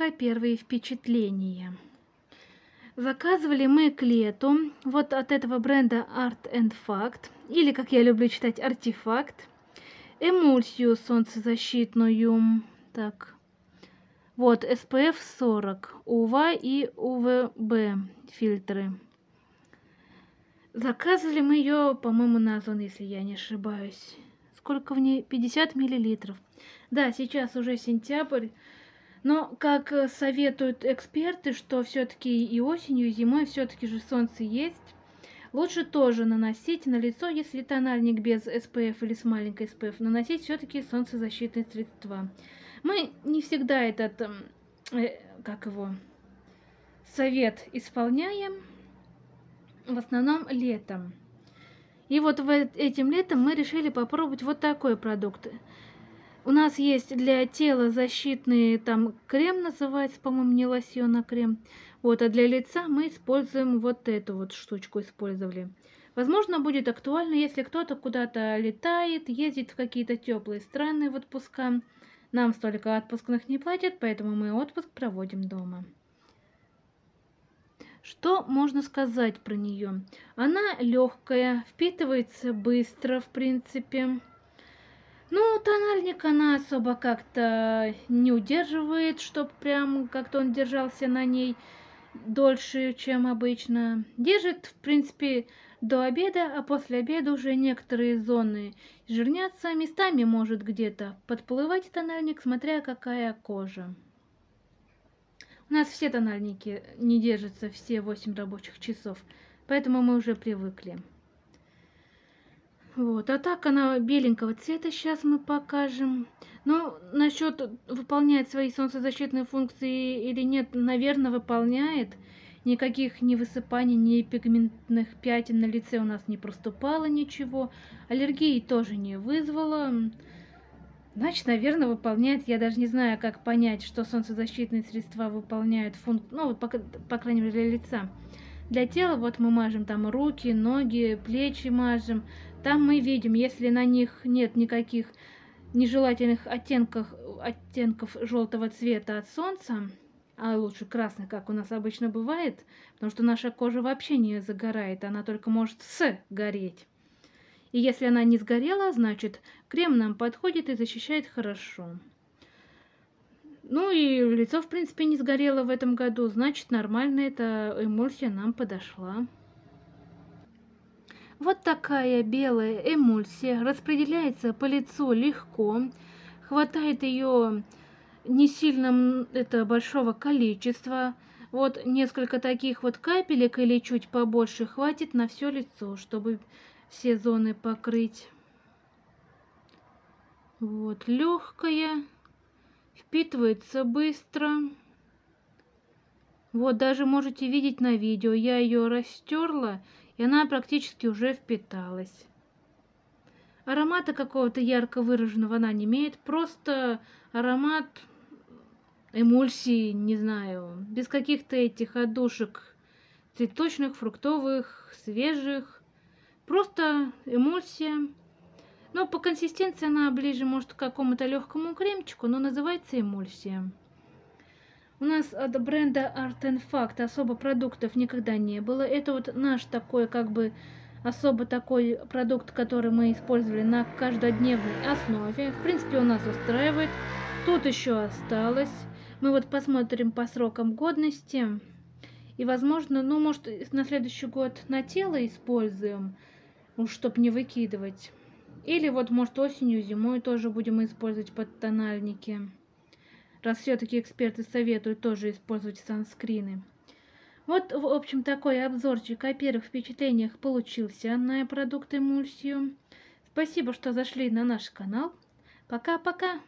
рубрика «Первые впечатления». Заказывали мы к лету вот от этого бренда Art and Fact, или, как я люблю читать, артефакт, эмульсию солнцезащитную, так, вот, SPF 40, УВА и УВБ фильтры. Заказывали мы ее, по-моему, на Озон, если я не ошибаюсь. Сколько в ней? 50 миллилитров. Да, сейчас уже сентябрь. Но, как советуют эксперты, что все-таки и осенью, и зимой все-таки же солнце есть, лучше тоже наносить на лицо, если тональник без SPF или с маленькой SPF, наносить все-таки солнцезащитные средства. Мы не всегда этот, эм, э, как его, совет исполняем, в основном летом. И вот в этим летом мы решили попробовать вот такой продукт. У нас есть для тела защитный там крем, называется, по-моему, не лосьон, а крем. Вот, а для лица мы используем вот эту вот штучку использовали. Возможно, будет актуально, если кто-то куда-то летает, ездит в какие-то теплые страны в отпуска. Нам столько отпускных не платят, поэтому мы отпуск проводим дома. Что можно сказать про нее? Она легкая, впитывается быстро, в принципе. Ну, тональник она особо как-то не удерживает, чтобы прям как-то он держался на ней дольше, чем обычно. Держит, в принципе, до обеда, а после обеда уже некоторые зоны жирнятся, местами может где-то подплывать тональник, смотря какая кожа. У нас все тональники не держатся все 8 рабочих часов, поэтому мы уже привыкли. Вот, а так она беленького цвета, сейчас мы покажем. Ну, насчет выполняет свои солнцезащитные функции или нет, наверное, выполняет. Никаких ни высыпаний, ни пигментных пятен на лице у нас не проступало ничего. Аллергии тоже не вызвало. Значит, наверное, выполняет, я даже не знаю, как понять, что солнцезащитные средства выполняют функцию, ну, по, по крайней мере, для лица. Для тела вот мы мажем там руки, ноги, плечи мажем, там мы видим, если на них нет никаких нежелательных оттенков, оттенков желтого цвета от солнца, а лучше красный, как у нас обычно бывает, потому что наша кожа вообще не загорает, она только может сгореть. И если она не сгорела, значит крем нам подходит и защищает хорошо. Ну и лицо, в принципе, не сгорело в этом году, значит нормально эта эмульсия нам подошла. Вот такая белая эмульсия распределяется по лицу легко, хватает ее не сильно это большого количества. Вот несколько таких вот капелек или чуть побольше хватит на все лицо, чтобы все зоны покрыть. Вот легкая, впитывается быстро. Вот даже можете видеть на видео, я ее растерла и она практически уже впиталась. Аромата какого-то ярко выраженного она не имеет, просто аромат эмульсии, не знаю, без каких-то этих отдушек цветочных, фруктовых, свежих. Просто эмульсия. Но по консистенции она ближе, может, к какому-то легкому кремчику, но называется эмульсия. У нас от бренда Art Fact особо продуктов никогда не было. Это вот наш такой, как бы, особо такой продукт, который мы использовали на каждодневной основе. В принципе, у нас устраивает. Тут еще осталось. Мы вот посмотрим по срокам годности. И, возможно, ну, может, на следующий год на тело используем, чтобы не выкидывать. Или вот, может, осенью, зимой тоже будем использовать под тональники раз все-таки эксперты советуют тоже использовать санскрины. Вот, в общем, такой обзорчик о первых впечатлениях получился на продукт эмульсию. Спасибо, что зашли на наш канал. Пока-пока!